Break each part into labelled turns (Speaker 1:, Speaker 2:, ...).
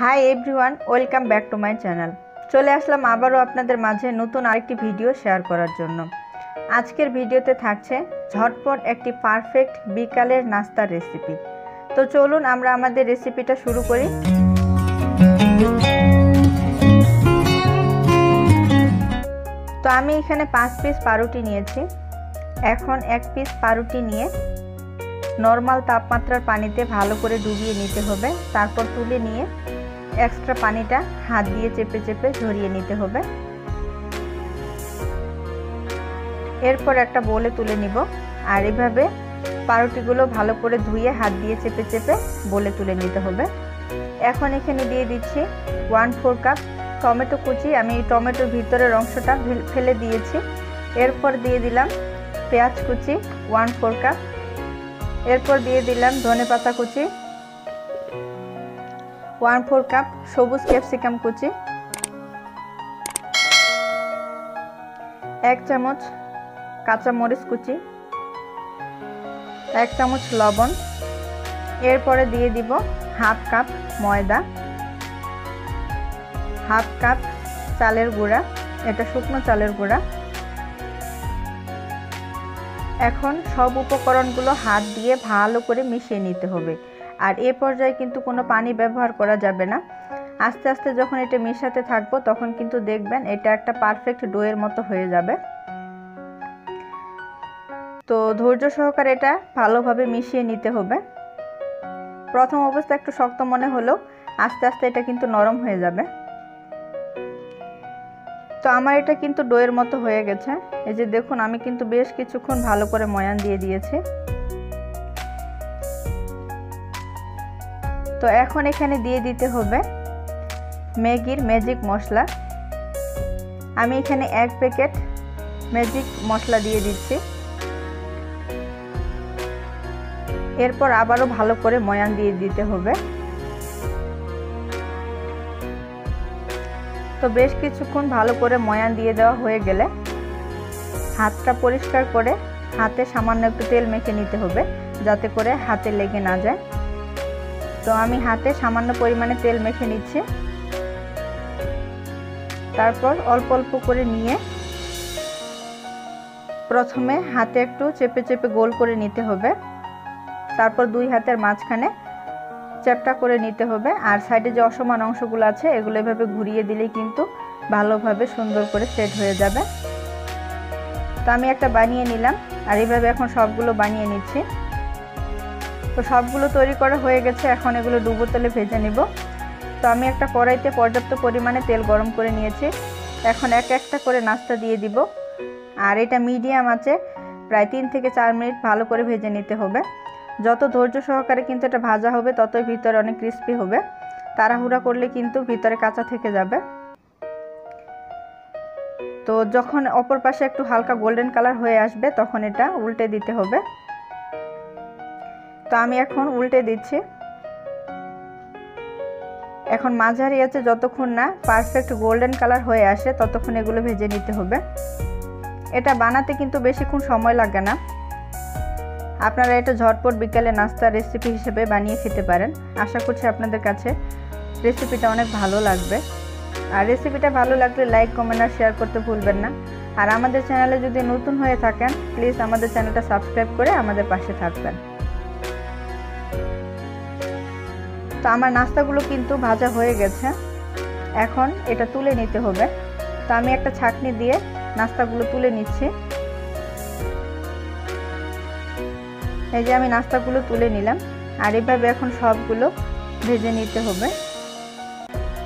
Speaker 1: Hi everyone welcome back to my channel চলে আসলাম আবারও আপনাদের মাঝে নতুন আরেকটি ভিডিও শেয়ার করার জন্য। আজকের ভিডিওতে থাকছে ঝটপট একটি পারফেক্ট বিকালের নাস্তার রেসিপি তো চলুন আমরা আমাদের রেসিপিটা শুরু করি। তো আমি এখানে পাঁচ পিস পাউরুটি নিয়েছি। এখন এক পিস পাউরুটি নিয়ে নর্মাল তাপমাত্রার পানিতে ভালো করে ডুবিয়ে নিতে হবে। তারপর তুলে নিয়ে এক্সট্রা পানিটা হাত দিয়ে চেপে চেপে ঝরিয়ে নিতে হবে। এরপর একটা বলে তুলে নিব। আর এভাবে পাউরুটিগুলো ভালো করে ধুয়ে হাত দিয়ে চেপে চেপে বলে তুলে নিতে হবে। এখন এখানে দিয়ে দিচ্ছি ওয়ান ফোর কাপ টমেটো কুচি। আমি টমেটোর ভিতরের অংশটা ফেলে দিয়েছি। এরপর দিয়ে দিলাম পেঁয়াজ কুচি, ওয়ান ফোর কাপ। এরপর দিয়ে দিলাম ধনে পাতা কুচি ওয়ান ফোর কাপ সবুজ ক্যাপসিকাম কুচি, এক চামচ কাঁচা মরিচ কুচি, এক চামচ লবণ, এরপরে দিয়ে দিব হাফ কাপ ময়দা, হাফ কাপ চালের গুঁড়া, এটা শুকনো চালের গুঁড়া। এখন সব উপকরণগুলো হাত দিয়ে ভালো করে মিশিয়ে নিতে হবে। আর এ পর্যায়ে কিন্তু কোনো পানি ব্যবহার করা যাবে না। আস্তে আস্তে যখন এটা মেশাতে থাকব, তখন কিন্তু দেখবেন এটা একটা পারফেক্ট ডোয়ের মতো হয়ে যাবে। তো ধৈর্য সহকারে এটা ভালোভাবে মিশিয়ে নিতে হবে। প্রথম অবস্থা একটু শক্ত মনে হলেও আস্তে আস্তে এটা কিন্তু নরম হয়ে যাবে। তো আমার এটা কিন্তু ডোয়ের মতো হয়ে গেছে। এই যে দেখুন, আমি কিন্তু বেশ কিছুক্ষণ ভালো করে ময়ান দিয়ে দিয়েছি। তো এখন এখানে দিয়ে দিতে হবে ম্যাগির ম্যাজিক মশলা। আমি এখানে এক প্যাকেট ম্যাজিক মশলা দিয়ে দিচ্ছি। এরপর আবারও ভালো করে ময়ান দিয়ে দিতে হবে। তো বেশ কিছুক্ষণ ভালো করে ময়ান দিয়ে দেওয়া হয়ে গেলে হাতটা পরিষ্কার করে হাতে সামান্য একটু তেল মেখে নিতে হবে, যাতে করে হাতে লেগে না যায়। তো আমি হাতে সামান্য পরিমাণে তেল মেখে নিচ্ছি। তারপর অল্প অল্প করে নিয়ে প্রথমে হাতে একটু চেপে চেপে গোল করে নিতে হবে। তারপর দুই হাতের মাঝখানে চ্যাপটা করে নিতে হবে। আর সাইডে যে অসমান অংশগুলো আছে, এগুলো এভাবে ঘুরিয়ে দিলেই কিন্তু ভালোভাবে সুন্দর করে সেট হয়ে যাবে। তো আমি একটা বানিয়ে নিলাম। আর এইভাবে এখন সবগুলো বানিয়ে নিচ্ছি। তো সবগুলো তৈরি করা হয়ে গেছে, এখন এগুলো ডুবো তেলে ভেজে নিব। তো আমি একটা কড়াইতে পর্যাপ্ত পরিমাণে তেল গরম করে নিয়েছি। এখন এক একটা করে নাস্তা দিয়ে দিব। আর এটা মিডিয়াম আছে, প্রায় তিন থেকে চার মিনিট ভালো করে ভেজে নিতে হবে। যত ধৈর্য সহকারে কিন্তু এটা ভাজা হবে, ততই ভিতরে অনেক ক্রিস্পি হবে। তাড়াহুড়া করলে কিন্তু ভিতরে কাঁচা থেকে যাবে। তো যখন অপর পাশে একটু হালকা গোল্ডেন কালার হয়ে আসবে, তখন এটা উল্টে দিতে হবে। তো আমি এখন উল্টে দিচ্ছি। এখন মাঝারি আছে যতক্ষণ না পারফেক্ট গোল্ডেন কালার হয়ে আসে ততক্ষণ এগুলো ভেজে নিতে হবে। এটা বানাতে কিন্তু বেশিক্ষণ সময় লাগে না। আপনারা এটা ঝটপট বিকালে নাস্তা রেসিপি হিসেবে বানিয়ে খেতে পারেন। আশা করছি আপনাদের কাছে রেসিপিটা অনেক ভালো লাগবে। আর রেসিপিটা ভালো লাগলে লাইক কমেন্ট আর শেয়ার করতে ভুলবেন না। আর আমাদের চ্যানেলে যদি নতুন হয়ে থাকেন প্লিজ আমাদের চ্যানেলটা সাবস্ক্রাইব করে আমাদের পাশে থাকবেন। তো আমার নাস্তাগুলো কিন্তু ভাজা হয়ে গেছে। এখন এটা তুলে নিতে হবে। তো আমি একটা ছাকনি দিয়ে নাস্তাগুলো তুলে নিচ্ছি। এই যে আমি নাস্তাগুলো তুলে নিলাম। আর এভাবে এখন সবগুলো ভেজে নিতে হবে।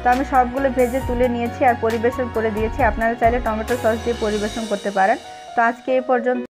Speaker 1: তো আমি সবগুলো ভেজে তুলে নিয়েছি আর পরিবেশন করে দিয়েছি। আপনারা চাইলে টমেটো সস দিয়ে পরিবেশন করতে পারেন। তো আজকে এই পর্যন্ত